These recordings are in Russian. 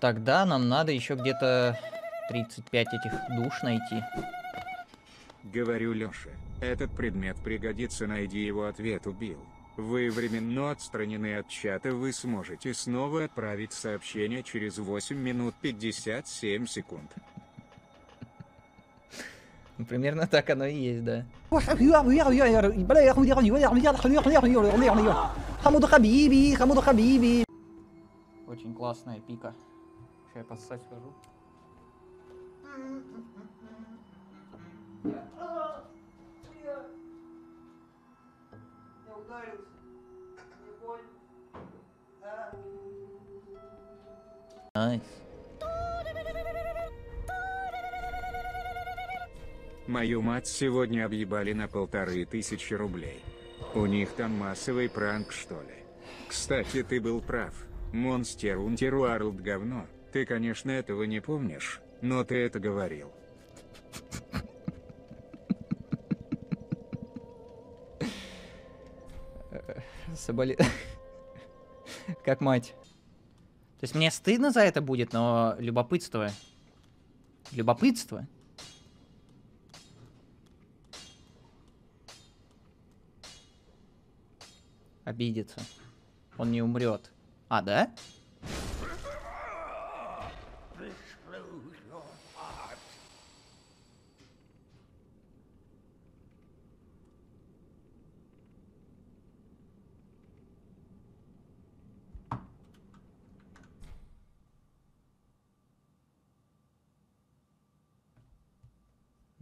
Тогда нам надо еще где-то 35 этих душ найти. Говорю Лёше, этот предмет пригодится, найди его ответ убил. Вы временно отстранены от чата, вы сможете снова отправить сообщение через 8 минут 57 секунд. Ну, Примерно так оно и есть, да. Очень классная пика. Сейчас я поссать схожу. Nice. Мою мать сегодня объебали на полторы тысячи рублей. У них там массовый пранк что ли? Кстати, ты был прав. Монстер Унтер Уарлд говно. Ты, конечно, этого не помнишь, но ты это говорил. Соболи... Как мать. То есть мне стыдно за это будет, но любопытство. Любопытство. Обидится. Он не умрет. А, да?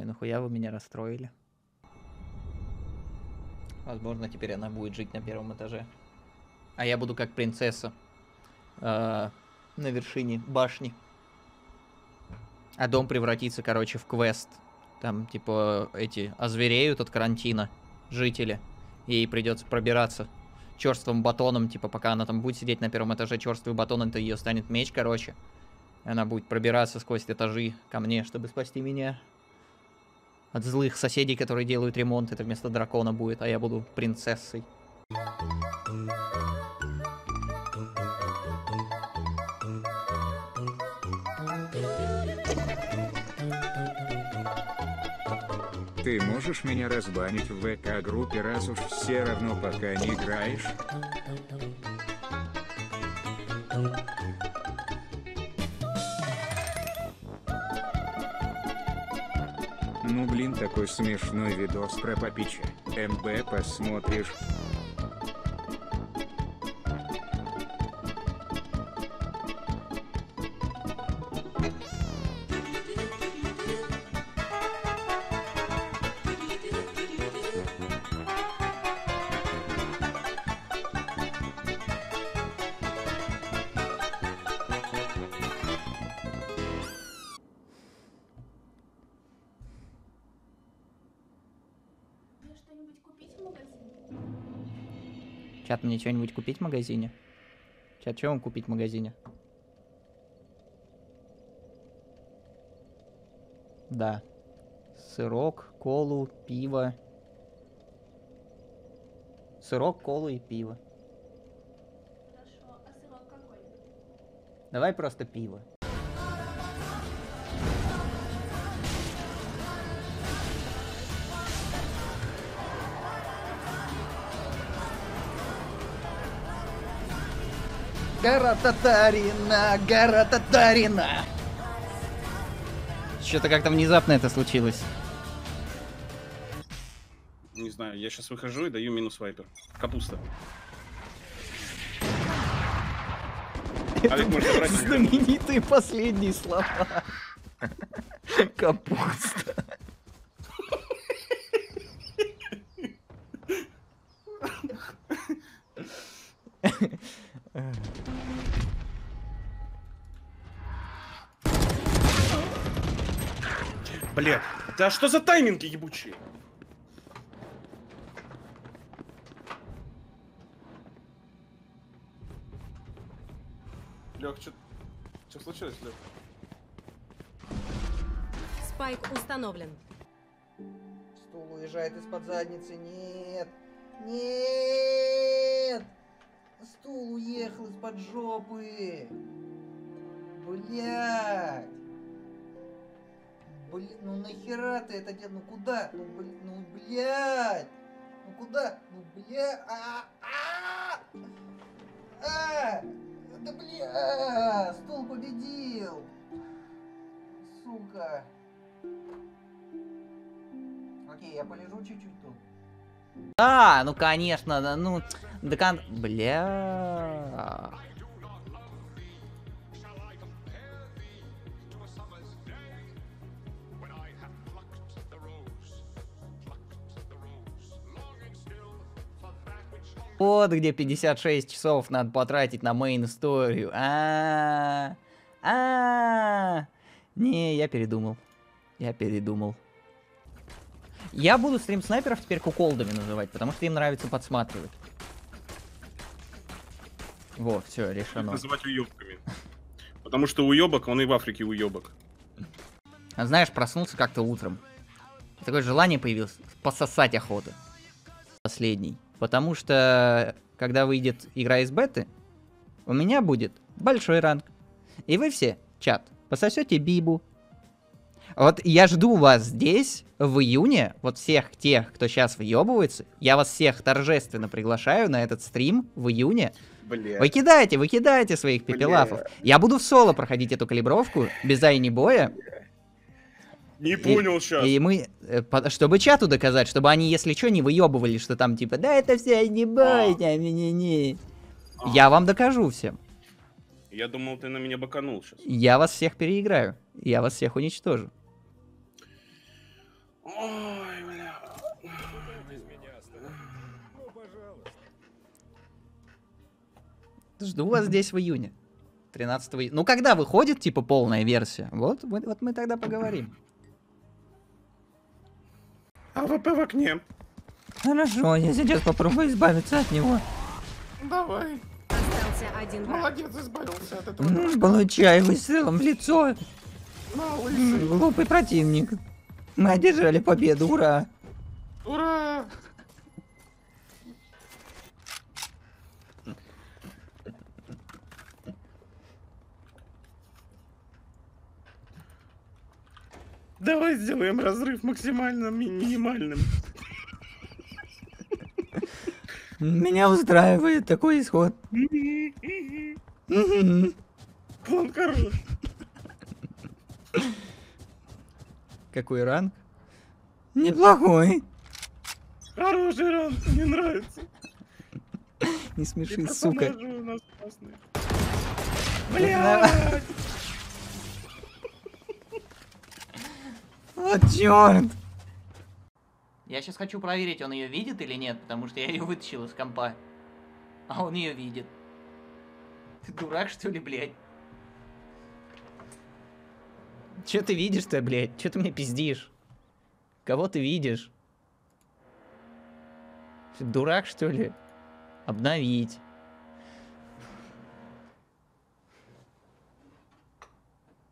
Ну и нахуя вы меня расстроили? Возможно, теперь она будет жить на первом этаже. А я буду как принцесса. э, на вершине башни. А дом превратится, короче, в квест. Там, типа, эти озвереют от карантина жители. Ей придется пробираться черствым батоном, типа, пока она там будет сидеть на первом этаже черствый батон, это ее станет меч, короче. Она будет пробираться сквозь этажи ко мне, чтобы спасти меня от злых соседей, которые делают ремонт. Это вместо дракона будет, а я буду принцессой. Ты можешь меня разбанить в ВК-группе, раз уж все равно пока не играешь? Такой смешной видос про Папича. МБ посмотришь. Чат, мне что-нибудь купить в магазине? Чат, что вам купить в магазине? Да. Сырок, колу, пиво. Сырок, колу и пиво. Хорошо, а сырок какой? Давай просто пиво. Гора Татарина, гора Татарина. Что-то как-то внезапно это случилось. Не знаю, я сейчас выхожу и даю минус вайпер. Капуста. Меня? Знаменитые последние слова. Капуста. Блядь, да что за тайминги ебучие? Лех, что... Что случилось, Лех? Спайк установлен. Стул уезжает из-под задницы. Нет. Нет. Стул уехал из-под жопы. Блядь! Блин, ну нахера ты это делаешь? Ну куда? Ну, блин, ну блядь! Ну куда? Ну бля... А, а, а, да бля! Стул победил! Сука! Окей, я полежу чуть-чуть тут. А, ну конечно, да, ну, до кон... Бля. Вот где 56 часов надо потратить на мейн историю. А, а, не, я передумал. Я передумал. Я буду стрим снайперов теперь куколдами называть, потому что им нравится подсматривать. Во, все, решено. Называть уебками. Потому что уебок, он и в Африке уебок. А знаешь, проснулся как-то утром. Такое желание появилось пососать охоты. Последний. Потому что, когда выйдет игра из беты, у меня будет большой ранг. И вы все, чат, пососете Бибу. Вот я жду вас здесь в июне, вот всех тех, кто сейчас въебывается, я вас всех торжественно приглашаю на этот стрим в июне. Бля. Вы кидайте, вы кидайте своих пепелафов. Я буду в соло проходить эту калибровку, без айни боя. Не понял сейчас. И мы, э, чтобы чату доказать, чтобы они, если что, не выебывали, что там типа, да это все не бой, А. не-не-не. А. Я вам докажу всем. Я думал, ты на меня баканул сейчас. Я вас всех переиграю. Я вас всех уничтожу. Ой, бля. Жду вас здесь в июне. 13 июня. Ну, когда выходит, типа, полная версия? Вот, вот мы тогда поговорим. AWP в окне. Хорошо, я сейчас попробую избавиться от него. Давай. Остался один. Молодец, избавился от этого. М, Получай выстрелом в лицо. На, М. Глупый противник. Мы одержали победу, ура. Ура! Давай сделаем разрыв максимально ми- минимальным. Меня устраивает такой исход. Мгм. План хорош. Какой ранг? Неплохой. Хороший раунд, мне нравится. Не И смеши, сука. персонажи у нас классные. Блядь. Вот черт. Я сейчас хочу проверить, он ее видит или нет, потому что я ее вытащил из компа. А он ее видит. Ты дурак, что ли, блядь? Че ты видишь-то, блядь? Че ты мне пиздишь? Кого ты видишь? Ты дурак, что ли? Обновить.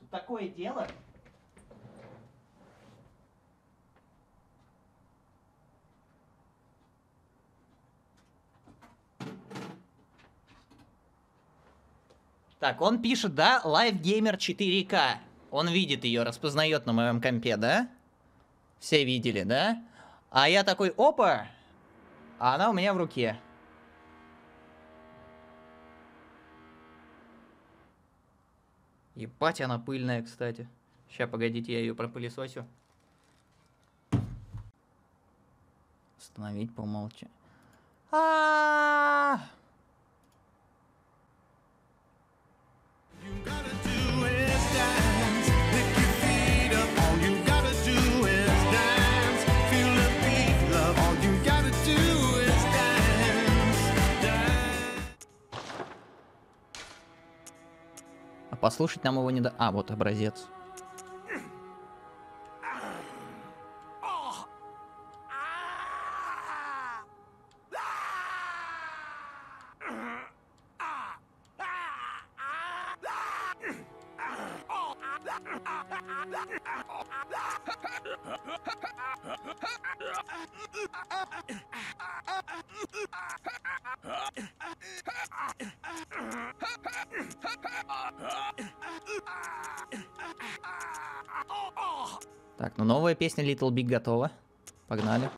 Тут такое дело. Так, он пишет, да, Live Gamer 4К. Он видит ее, распознает на моем компе, да? Все видели, да? А я такой, опа! А она у меня в руке. Ебать, она пыльная, кстати. Сейчас, погодите, я ее пропылесосю. Остановить по умолчанию. А-а-а! А послушать нам его не да... А, вот образец. Так, ну новая песня Little Big готова. Погнали.